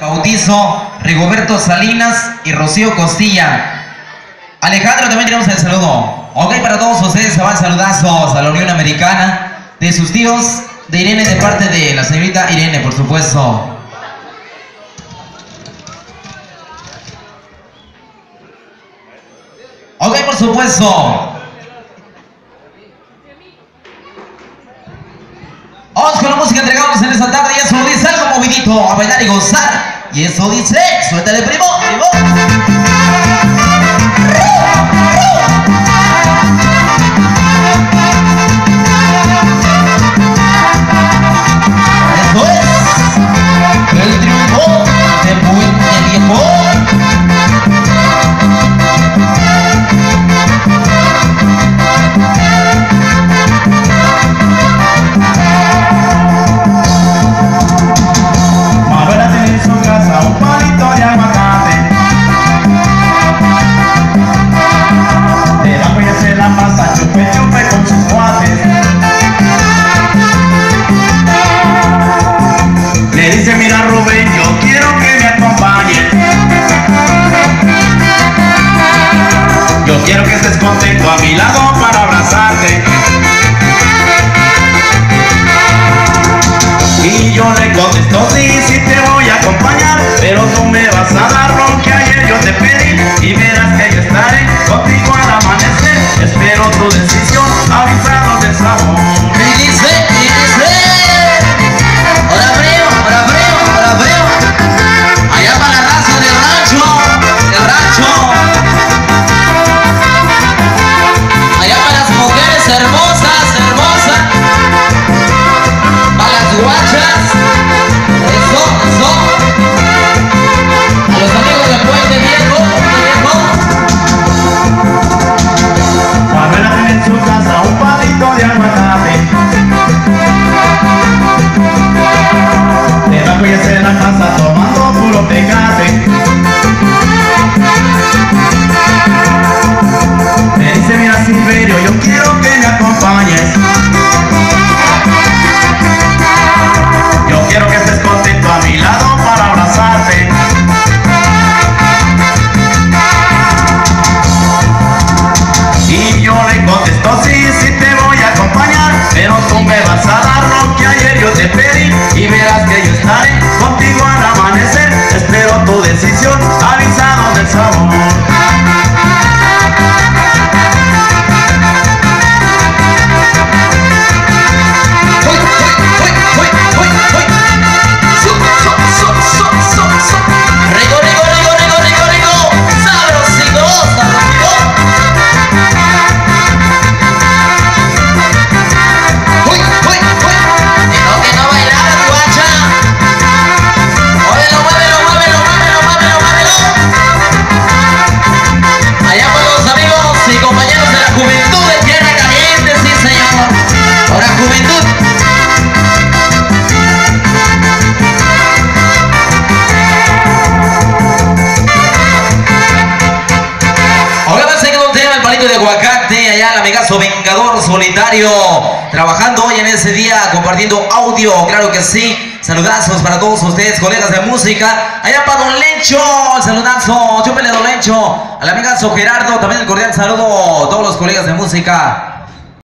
Bautizo, Rigoberto Salinas y Rocío Costilla. Alejandro también tenemos el saludo. Ok, para todos ustedes se van saludazos a la Unión Americana de sus tíos, de Irene de parte de la señorita Irene, por supuesto. Ok, por supuesto. Vamos con la música entregamos en esta tarde y algo movidito, a bailar y gozar. Y eso dice, suéltale primo, primo. Contento a mi lado para abrazarte. Y yo le contesto, sí, sí te voy a acompañar Pero tú me vas a dar lo que ayer yo te pedí Y verás que yo estaré contigo al amanecer Espero tu decisión, avisado del sabor guachas. Eso, eso. A los amigos del puente viejo, viejo. Tiene en su casa un palito de aguacate De la se la pasa tomando puro pecate me vas a dar lo que ayer yo te pedí Y verás que yo estaré contigo al amanecer. Espero tu decisión, avisado amigazo Vengador Solitario, trabajando hoy en ese día, compartiendo audio, claro que sí. Saludazos para todos ustedes, colegas de música. Allá para Don Lencho, el saludazo, chúpele Don Lencho. Al amigazo Gerardo, también el cordial saludo a todos los colegas de música.